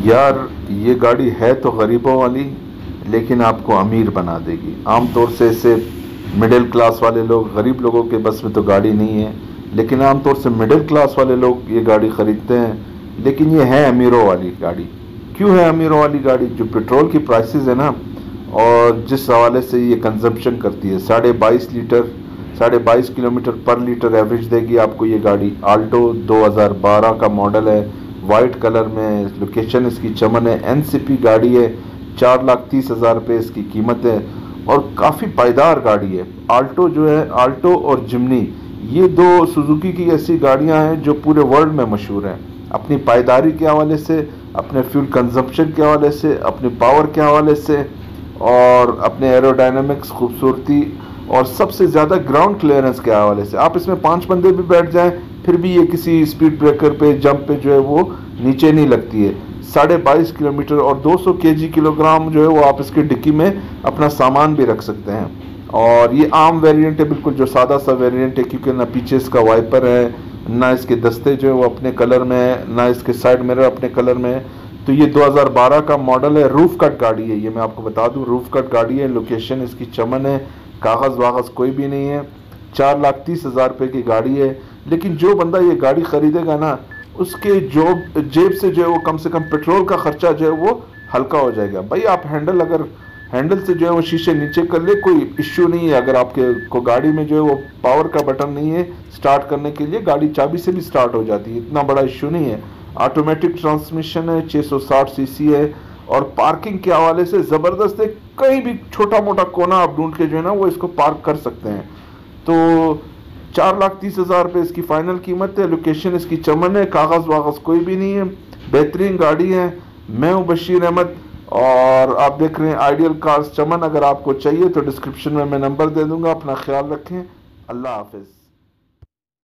यार, ये गाड़ी है तो गरीबों वाली, लेकिन आपको अमीर बना देगी। आम तौर से इसे मिडिल क्लास वाले लोग, गरीब लोगों के बस में तो गाड़ी नहीं है, लेकिन आम तौर से मिडिल क्लास वाले लोग ये गाड़ी ख़रीदते हैं, लेकिन ये है अमीरों वाली गाड़ी। क्यों है अमीरों वाली गाड़ी? जो पेट्रोल की प्राइसेस है ना, और जिस हवाले से ये कंजम्पशन करती है, साढ़े बाईस लीटर, साढ़े बाईस किलोमीटर पर लीटर एवरेज देगी आपको ये गाड़ी। आल्टो 2012 का मॉडल है वाइट कलर में लोकेशन इसकी चमन है एनसीपी गाड़ी है, चार लाख तीस हज़ार रुपये इसकी कीमत है और काफ़ी पायदार गाड़ी है। आल्टो जो है आल्टो और जिमनी ये दो सुजुकी की ऐसी गाड़ियाँ हैं जो पूरे वर्ल्ड में मशहूर हैं। अपनी पायदारी के हवाले से, अपने फ्यूल कंजम्पशन के हवाले से, अपनी पावर के हवाले से और अपने एरोडाइनमिक्स खूबसूरती और सबसे ज़्यादा ग्राउंड क्लियरेंस के हवाले से। आप इसमें पाँच बंदे भी बैठ जाएँ, फिर भी ये किसी स्पीड ब्रेकर पे जंप पे जो है वो नीचे नहीं लगती है। साढ़े बाईस किलोमीटर और 200 केजी किलोग्राम जो है वो आप इसके डिक्की में अपना सामान भी रख सकते हैं। और ये आम वेरिएंट है, बिल्कुल जो सादा सा वेरिएंट है, क्योंकि ना पीछे इसका वाइपर है, ना इसके दस्ते जो है वो अपने कलर में है, ना इसके साइड मिरर अपने कलर में है। तो ये 2012 का मॉडल है रूफ कट गाड़ी है, ये मैं आपको बता दूँ रूफ कट गाड़ी है लोकेशन इसकी चमन है कागज़ वागज़ कोई भी नहीं है। चार लाख तीस हज़ार रुपये की गाड़ी है। लेकिन जो बंदा ये गाड़ी ख़रीदेगा ना, उसके जो, जेब से जो है वो कम से कम पेट्रोल का ख़र्चा जो है वो हल्का हो जाएगा। भाई आप हैंडल अगर, हैंडल से जो है वो शीशे नीचे कर ले, कोई इश्यू नहीं है। अगर आपके को गाड़ी में जो है वो पावर का बटन नहीं है स्टार्ट करने के लिए, गाड़ी चाबी से भी स्टार्ट हो जाती है। इतना बड़ा इश्यू नहीं है। ऑटोमेटिक ट्रांसमिशन है 660 सीसी है और पार्किंग के हवाले से ज़बरदस्त है कहीं भी छोटा मोटा कोना आप ढूंढ के जो है ना, वो इसको पार्क कर सकते हैं। तो चार लाख तीस हज़ार रुपये इसकी फ़ाइनल कीमत है लोकेशन इसकी चमन है, कागज़ वागज़ कोई भी नहीं है, बेहतरीन गाड़ी है, मैं हूँ बशीर अहमद और आप देख रहे हैं आइडियल कार्स चमन, अगर आपको चाहिए तो डिस्क्रिप्शन में मैं नंबर दे दूँगा, अपना ख्याल रखें, अल्लाह हाफिज़।